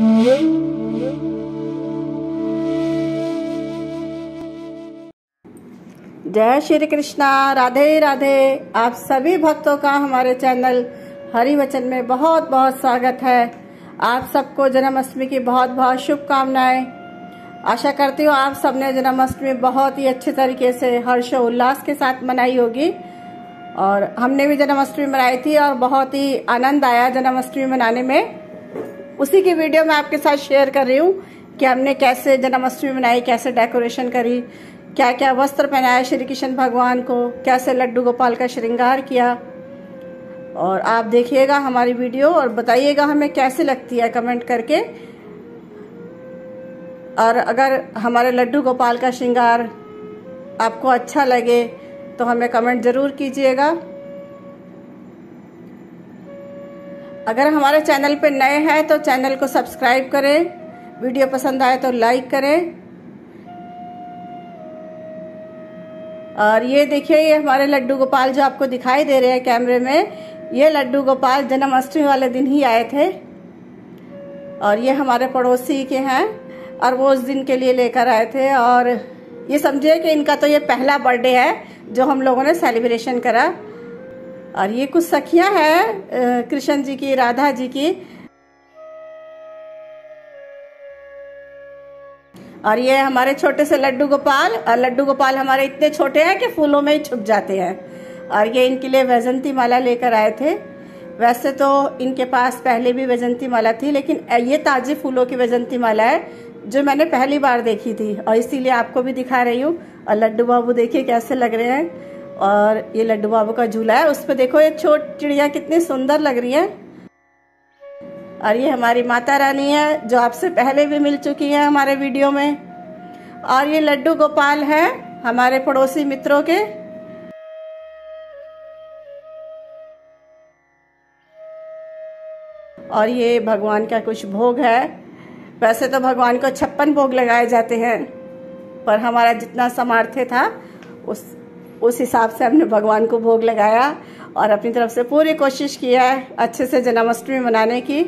जय श्री कृष्णा, राधे राधे। आप सभी भक्तों का हमारे चैनल हरि वचन में बहुत बहुत स्वागत है। आप सबको जन्माष्टमी की बहुत बहुत शुभकामनाएँ। आशा करती हूँ आप सबने जन्माष्टमी बहुत ही अच्छे तरीके से, हर्ष उल्लास के साथ मनाई होगी। और हमने भी जन्माष्टमी मनाई थी और बहुत ही आनंद आया जन्माष्टमी मनाने में। उसी की वीडियो मैं आपके साथ शेयर कर रही हूँ कि हमने कैसे जन्माष्टमी मनाई, कैसे डेकोरेशन करी क्या क्या वस्त्र पहनाया श्री कृष्ण भगवान को, कैसे लड्डू गोपाल का श्रृंगार किया। और आप देखिएगा हमारी वीडियो और बताइएगा हमें कैसे लगती है कमेंट करके। और अगर हमारे लड्डू गोपाल का श्रृंगार आपको अच्छा लगे तो हमें कमेंट ज़रूर कीजिएगा। अगर हमारे चैनल पर नए हैं तो चैनल को सब्सक्राइब करें, वीडियो पसंद आए तो लाइक करें। और ये देखिए, ये हमारे लड्डू गोपाल जो आपको दिखाई दे रहे हैं कैमरे में, ये लड्डू गोपाल जन्माष्टमी वाले दिन ही आए थे। और ये हमारे पड़ोसी के हैं और वो उस दिन के लिए लेकर आए थे। और ये समझिए कि इनका तो ये पहला बर्थडे है जो हम लोगों ने सेलिब्रेशन करा। और ये कुछ सखियाँ हैं कृष्ण जी की, राधा जी की। और ये हमारे छोटे से लड्डू गोपाल, और लड्डू गोपाल हमारे इतने छोटे हैं कि फूलों में ही छुप जाते हैं। और ये इनके लिए वैजंती माला लेकर आए थे। वैसे तो इनके पास पहले भी वैजंती माला थी, लेकिन ये ताजी फूलों की वैजंती माला है, जो मैंने पहली बार देखी थी। और इसीलिए आपको भी दिखा रही हूँ। और लड्डू बाबू देखिए कैसे लग रहे हैं। और ये लड्डू बाबू का झूला है, उस पर देखो ये छोट चिड़िया कितनी सुंदर लग रही है। और ये हमारी माता रानी है, जो आपसे पहले भी मिल चुकी है हमारे वीडियो में। और ये लड्डू गोपाल है हमारे पड़ोसी मित्रों के। और ये भगवान का कुछ भोग है। वैसे तो भगवान को छप्पन भोग लगाए जाते हैं, पर हमारा जितना सामर्थ्य था, उस उस हिसाब से हमने भगवान को भोग लगाया और अपनी तरफ़ से पूरी कोशिश किया है अच्छे से जन्माष्टमी मनाने की।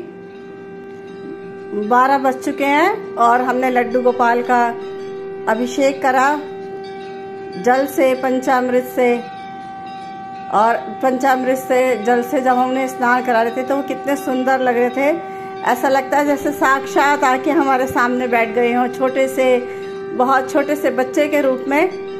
बारह बज चुके हैं और हमने लड्डू गोपाल का अभिषेक करा, जल से, पंचामृत से। और पंचामृत से, जल से जब हमने स्नान करा रहे थे तो वो कितने सुंदर लग रहे थे। ऐसा लगता है जैसे साक्षात आके हमारे सामने बैठ गए हों, छोटे से, बहुत छोटे से बच्चे के रूप में।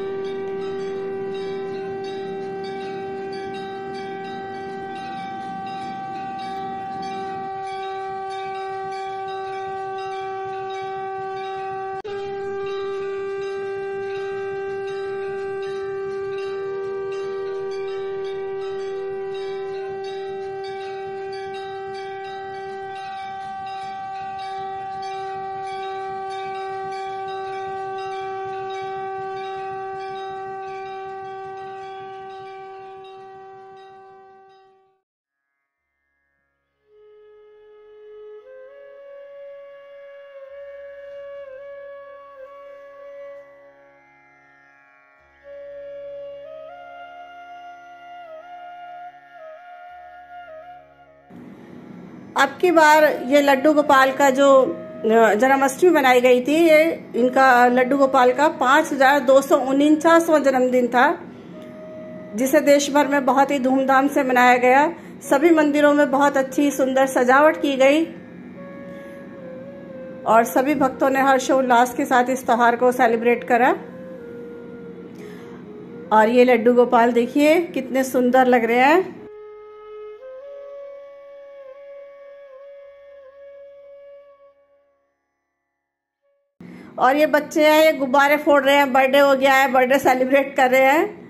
अब की बार ये लड्डू गोपाल का जो जन्माष्टमी बनाई गई थी, ये इनका लड्डू गोपाल का पाँच हज़ार दो सौ उनचासवा जन्मदिन था, जिसे देश भर में बहुत ही धूमधाम से मनाया गया। सभी मंदिरों में बहुत अच्छी, सुंदर सजावट की गई। और सभी भक्तों ने हर्षोल्लास के साथ इस त्योहार को सेलिब्रेट करा। और ये लड्डू गोपाल देखिए, कितने सुंदर लग रहे हैं। और ये बच्चे हैं, ये गुब्बारे फोड़ रहे हैं, बर्थडे हो गया है, बर्थडे सेलिब्रेट कर रहे हैं।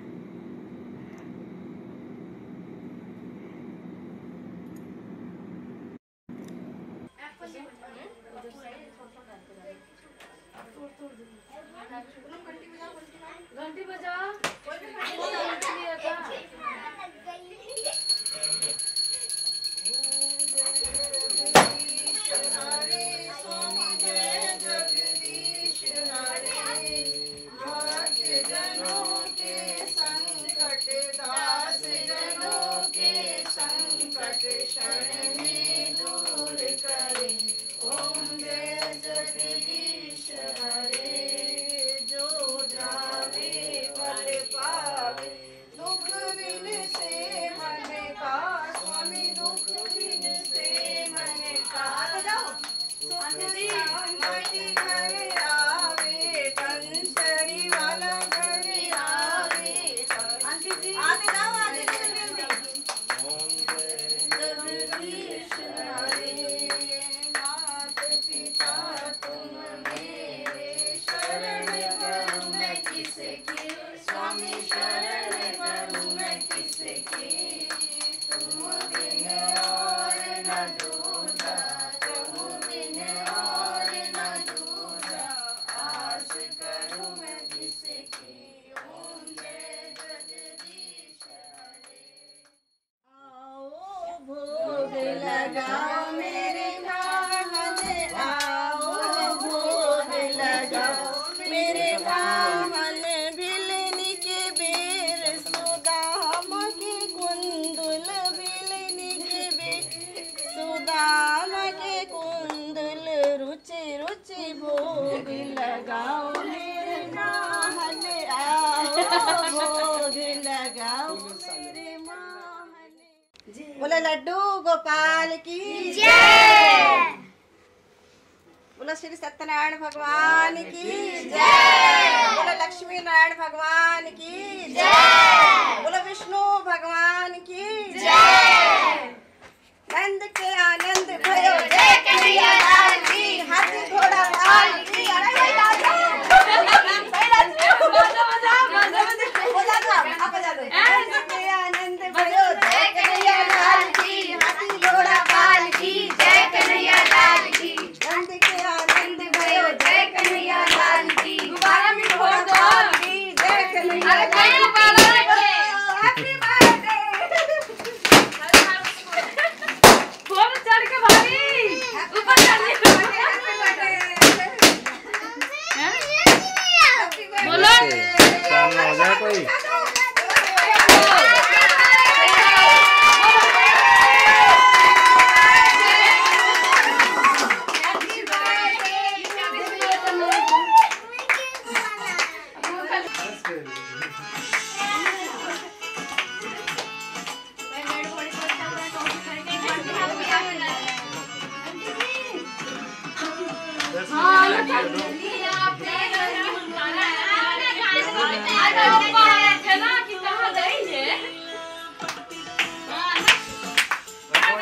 लगाओ मेरे नाहन भोग लगाओ मेरे माहन बोले लड्डू गोपाल की जय। बोलो श्री सत्यनारायण भगवान की जय।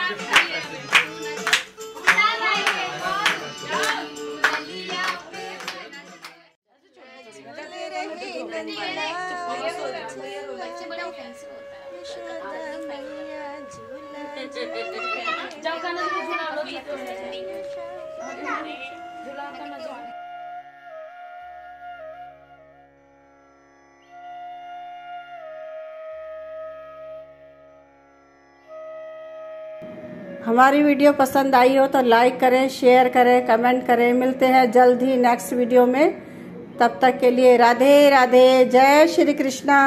Thank you. हमारी वीडियो पसंद आई हो तो लाइक करें, शेयर करें, कमेंट करें। मिलते हैं जल्द ही नेक्स्ट वीडियो में। तब तक के लिए राधे राधे। जय श्री कृष्णा।